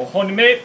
我喝你妹